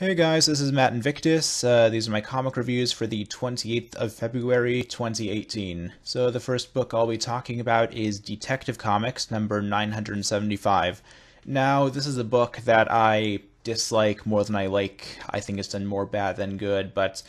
Hey guys, this is Matt Invictus. Uh, these are my comic reviews for the 28th of February 2018. So the first book I'll be talking about is Detective Comics number 975. Now, this is a book that I dislike more than I like. I think it's done more bad than good, but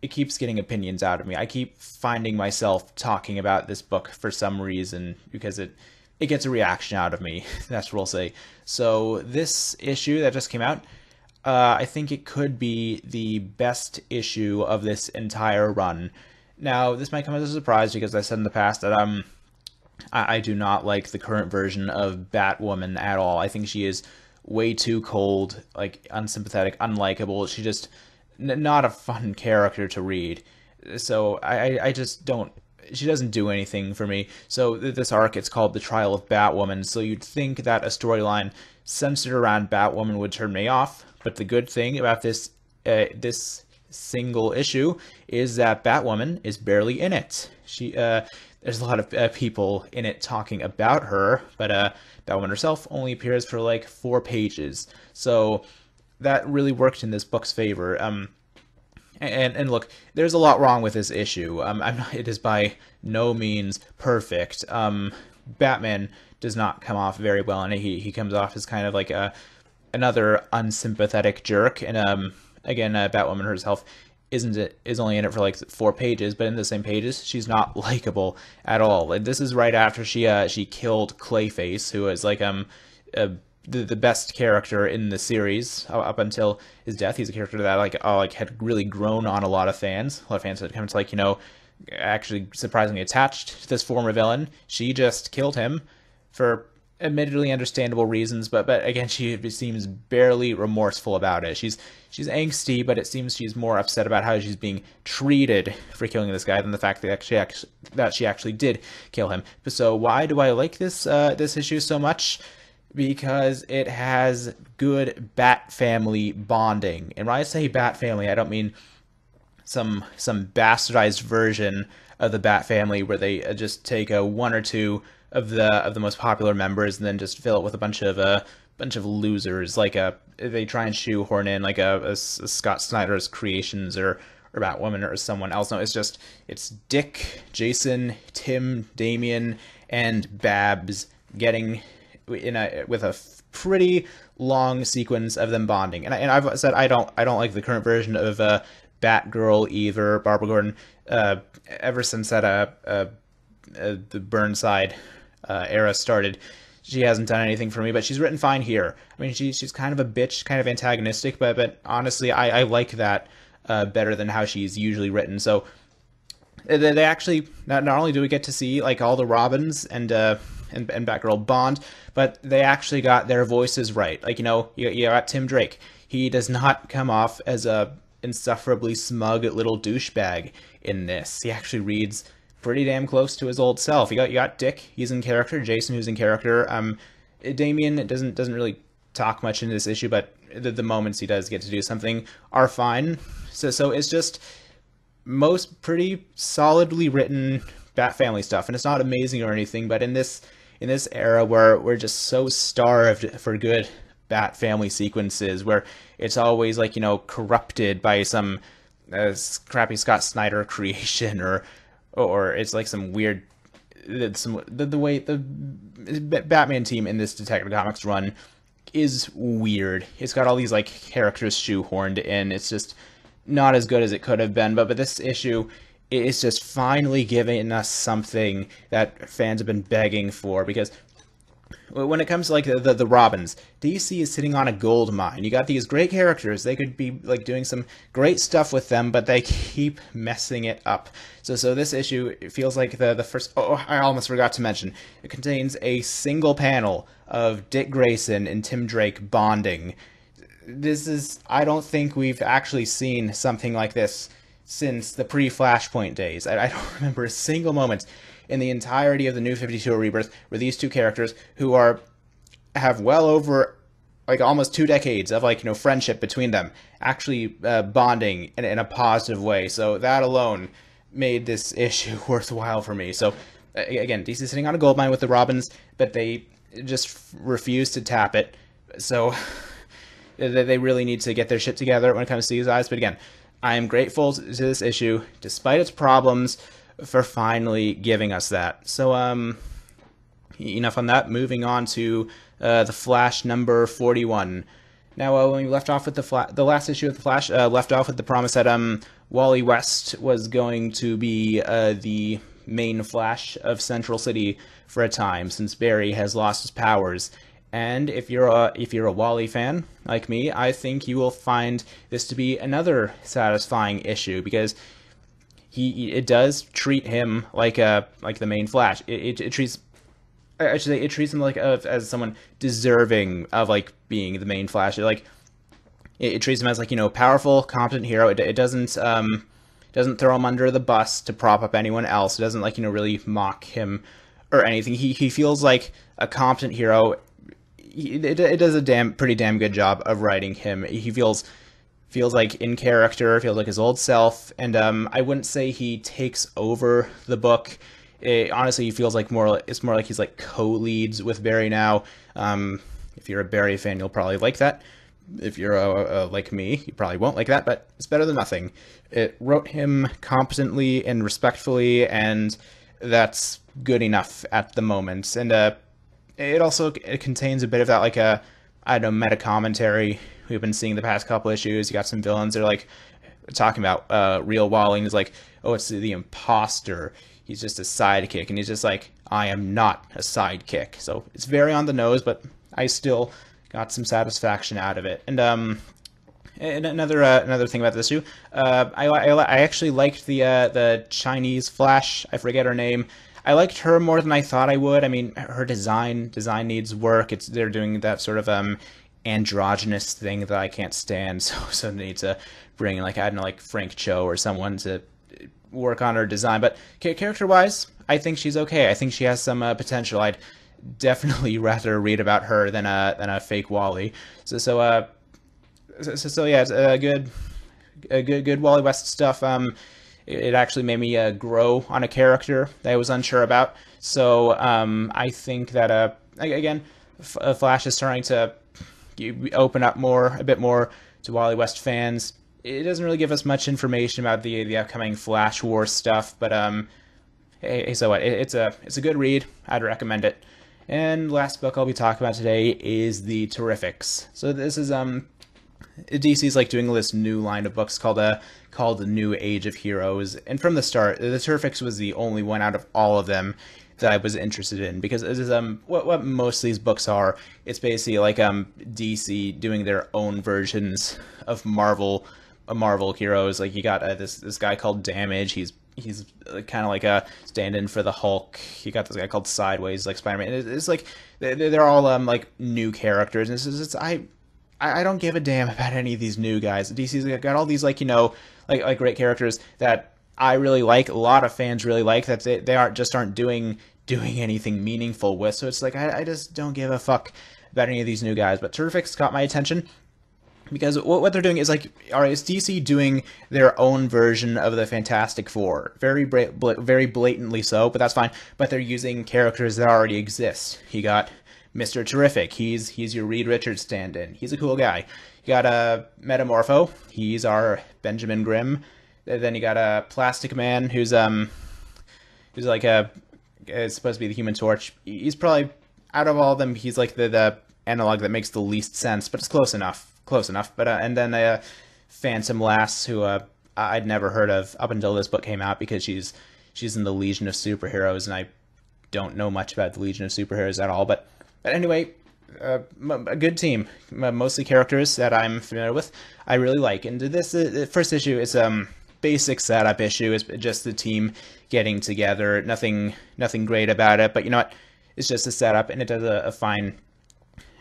it keeps getting opinions out of me. I keep finding myself talking about this book for some reason because it it gets a reaction out of me. That's what I'll say. So this issue that just came out uh, I think it could be the best issue of this entire run. Now, this might come as a surprise because I said in the past that um, I, I do not like the current version of Batwoman at all. I think she is way too cold, like unsympathetic, unlikable. She just n- not a fun character to read. So I, I just don't. She doesn't do anything for me. So this arc, it's called the Trial of Batwoman. So you'd think that a storyline centered around Batwoman would turn me off, but the good thing about this uh, this single issue is that Batwoman is barely in it. She uh, there's a lot of uh, people in it talking about her, but uh, Batwoman herself only appears for like four pages. So that really worked in this book's favor. Um, and and look, there's a lot wrong with this issue. Um, not, it is by no means perfect. Um, Batman does not come off very well, and he he comes off as kind of like a another unsympathetic jerk. And um, again, uh, Batwoman herself isn't it is only in it for like four pages, but in the same pages, she's not likable at all. And this is right after she uh she killed Clayface, who is like um uh, the the best character in the series up until his death. He's a character that like uh, like had really grown on a lot of fans. A lot of fans had come to like you know actually surprisingly attached to this former villain. She just killed him for admittedly understandable reasons, but but again, she seems barely remorseful about it. She's she's angsty, but it seems she's more upset about how she's being treated for killing this guy than the fact that she actually, that she actually did kill him. So why do I like this uh, this issue so much? Because it has good Bat family bonding, and when I say Bat family, I don't mean some some bastardized version of the Bat family where they uh, just take a one or two of the of the most popular members, and then just fill it with a bunch of a uh, bunch of losers. Like a they try and shoehorn in like a, a, a Scott Snyder's creations or or Batwoman or someone else. No, it's just it's Dick, Jason, Tim, Damian, and Babs getting in a with a pretty long sequence of them bonding. And, I, and I've said I don't I don't like the current version of uh, Batgirl either. Barbara Gordon. Uh, ever since that uh, uh, uh the Burnside uh, era started, she hasn't done anything for me, but she's written fine here. I mean, she, she's kind of a bitch, kind of antagonistic, but but honestly, I, I like that better than how she's usually written. So they, they actually not not only do we get to see like all the Robins and uh, and, and Batgirl Bond, but they actually got their voices right. Like you know, you, you got Tim Drake. He does not come off as a insufferably smug little douchebag in this. He actually reads pretty damn close to his old self. You got you got Dick, he's in character. Jason, who's in character. Um, Damian doesn't doesn't really talk much in this issue, but the, the moments he does get to do something are fine. So so it's just most pretty solidly written Bat Family stuff, and it's not amazing or anything. But in this in this era where we're just so starved for good Bat Family sequences, where it's always like you know corrupted by some uh, crappy Scott Snyder creation or or it's like some weird some the, the way the Batman team in this Detective Comics run is weird. It's got all these like characters shoehorned in. It's just not as good as it could have been. But but this issue is just finally giving us something that fans have been begging for because when it comes to like the, the, the Robins, DC is sitting on a gold mine. You got these great characters; they could be like doing some great stuff with them, but they keep messing it up. So, so this issue feels like the the first. Oh, oh, I almost forgot to mention it contains a single panel of Dick Grayson and Tim Drake bonding. This is I don't think we've actually seen something like this since the pre-Flashpoint days. I, I don't remember a single moment in the entirety of the New 52 Rebirth where these two characters who are have well over like almost two decades of like you know friendship between them actually uh, bonding in, in, a positive way so that alone made this issue worthwhile for me so again dc is sitting on a gold mine with the robins but they just refuse to tap it so they really need to get their shit together when it comes to these eyes. But again, I am grateful to this issue, despite its problems, for finally giving us that. So, um, enough on that. Moving on to uh, the Flash number 41. Now, uh, when we left off with the Fla- the last issue of the Flash, uh, left off with the promise that um Wally West was going to be uh, the main Flash of Central City for a time, since Barry has lost his powers. And if you're a if you're a Wally fan like me, I think you will find this to be another satisfying issue because he it does treat him like a like the main Flash. It, it, it treats I should say it treats him like uh, as someone deserving of like being the main Flash. It, like it, it, treats him as like you know powerful, competent hero. It, it doesn't um doesn't throw him under the bus to prop up anyone else. It doesn't like you know really mock him or anything. He he feels like a competent hero. It, it does a damn pretty damn good job of writing him. He feels feels like in character, feels like his old self, and um, I wouldn't say he takes over the book it, honestly, he feels like more. It's more like he's like co-leads with Barry now. Um, if you're a Barry fan, you'll probably like that. If you're a, a, like me, you probably won't like that, but it's better than nothing. It wrote him competently and respectfully, and that's good enough at the moment. And uh, it also it contains a bit of that like a uh, don't know meta commentary we've been seeing the past couple issues. You got some villains that are like talking about uh, real Walling is like, oh, it's the imposter he's just a sidekick, and he's just like, I am not a sidekick. So it's very on the nose, but I still got some satisfaction out of it. And um, and another uh, another thing about this issue, uh, I, I, I actually liked the uh, the Chinese Flash. I forget her name. I liked her more than I thought I would. I mean, her design design needs work. It's they're doing that sort of um androgynous thing that I can't stand. So so they need to bring like I don't know like Frank Cho or someone to work on her design. But character wise, I think she's okay. I think she has some uh, potential. I'd definitely rather read about her than a than a fake Wally. So so uh so, so yeah, it's a good a good good Wally West stuff. Um, it, actually made me uh, grow on a character that I was unsure about. So um, I think that uh again, F- uh, Flash is starting to open up more a bit more to Wally West fans it doesn't really give us much information about the the upcoming Flash War stuff, but um, hey, so what? It, it's a it's a good read. I'd recommend it. And last book I'll be talking about today is the Terrifics. So this is um, DC's like doing this new line of books called a uh, called the New Age of Heroes, and from the start, the Terrifics was the only one out of all of them that I was interested in because this is um what what most of these books are. It's basically like um DC doing their own versions of Marvel Marvel heroes. Like you got uh, this this guy called Damage. He's he's uh, kind of like a stand-in for the Hulk. You got this guy called Sideways, like Spider-Man. It's, it's like they're all um like new characters. And it's, it's I I don't give a damn about any of these new guys. DC's got all these like you know like like great characters that I really like. A lot of fans really like that they they aren't just aren't doing doing anything meaningful with. So it's like I, I just don't give a fuck about any of these new guys. But Terrific's caught my attention because what, what they're doing is like all right is dc doing their own version of the fantastic four very bra- bl- very blatantly so but that's fine but they're using characters that already exist you got mr terrific. He's he's your reed richards stand-in. He's a cool guy. You got a uh, metamorpho. He's our benjamin grimm. Then you got a plastic man who's um who's like a it's supposed to be the human torch. He's probably out of all of them he's like the the analog that makes the least sense but it's close enough close enough. But uh, and then uh, Phantom Lass, who uh, I'd never heard of up until this book came out because she's she's in the Legion of Superheroes, and I don't know much about the Legion of Superheroes at all. But but anyway, uh, a good team, mostly characters that I'm familiar with. I really like. And this uh, first issue is um basic setup issue. It's just the team getting together. Nothing nothing great about it, but you know what? It's just a setup, and it does a, a fine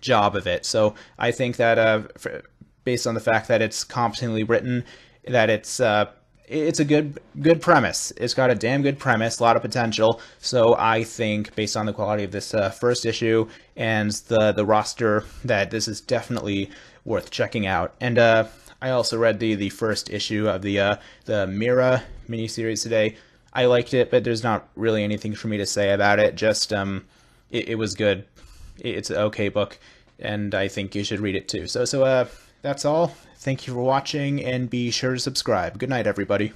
job of it. So I think that uh, for, based on the fact that it's competently written, that it's uh, it's a good good premise. It's got a damn good premise, a lot of potential. So I think, based on the quality of this uh, first issue and the the roster, that this is definitely worth checking out. And uh, I also read the the first issue of the uh, the Mera miniseries today. I liked it, but there's not really anything for me to say about it. Just um, it, it was good it's an okay book, and I think you should read it too. So, so uh, that's all. Thank you for watching, and be sure to subscribe. Good night, everybody.